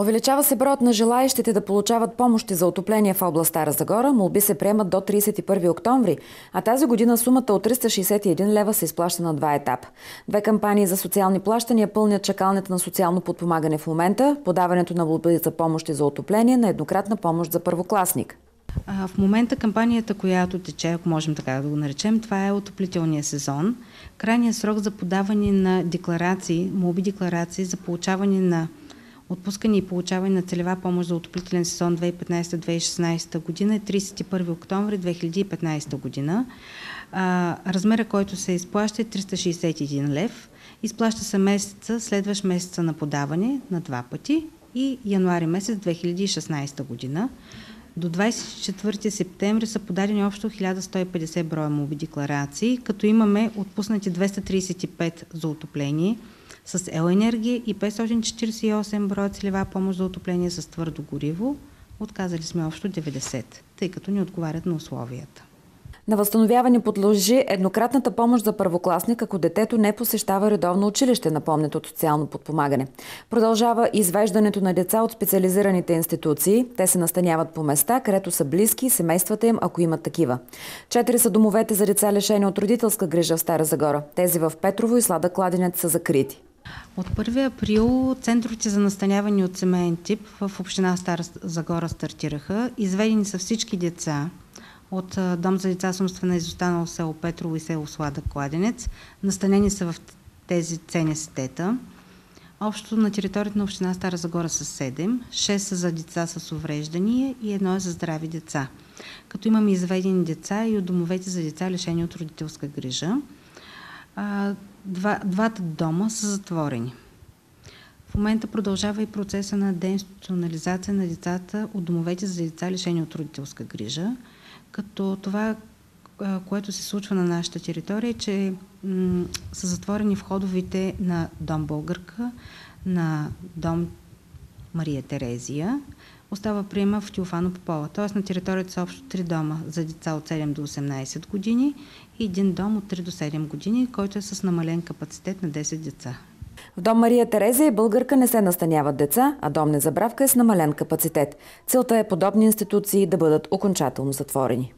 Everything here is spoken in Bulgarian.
Увеличава се броят на желаящите да получават помощи за отопление в област Стара Загора. Молби се приемат до 31 октомври, а тази година сумата от 361 лева се изплаща на два етапа. Две кампании за социални плащания пълнят чакалнята на социално подпомагане в момента, подаването на молби за помощи за отопление на еднократна помощ за първокласник. В момента кампанията, която тече, ако можем така да го наречем, това е отоплителния сезон. Крайният срок за подаване на декларации, молби декларации за получаване на отпускане и получаване на целева помощ за отоплителен сезон 2015-2016 година е 31 октомври 2015 година. А, размера, който се изплаща е 361 лев. Изплаща се месеца, следващ месеца на подаване на два пъти и януари месец 2016 година. До 24 септември са подадени общо 1150 броя моби декларации, като имаме отпуснати 235 за отопление с ел-енергия и 548 броя целева помощ за отопление с твърдо гориво. Отказали сме общо 90, тъй като ни отговарят на условията. На възстановяване подлежи еднократната помощ за първокласник, ако детето не посещава редовно училище, напомнят от социално подпомагане. Продължава извеждането на деца от специализираните институции. Те се настаняват по места, където са близки семействата им, ако имат такива. Четири са домовете за деца лишени от родителска грижа в Стара Загора. Тези в Петрово и Слада Кладенец са закрити. От 1 април центровете за настаняване от семейен тип в община Стара Загора стартираха. Изведени са всички деца от Дом за деца с умствена изостанала село Петрово и село Слада Кладенец. Настанени са в тези сетета. Общо на територията на община Стара Загора са 7, 6 са за деца с увреждания и едно е за здрави деца. Като имаме изведени деца и от домовете за деца лишени от родителска грижа. Два, двата дома са затворени. В момента продължава и процеса на деинституционализация на децата от домовете за деца лишени от родителска грижа като това, което се случва на нашата територия, е, че са затворени входовите на Дом Българка, на Дом Мария Терезия. Остава приема в Тиофано Попова. Т.е. на територията са общо три дома за деца от 7 до 18 години и един дом от 3 до 7 години, който е с намален капацитет на 10 деца. В дом Мария Терезия и българка не се настаняват деца, а дом Незабравка е с намален капацитет. Целта е подобни институции да бъдат окончателно затворени.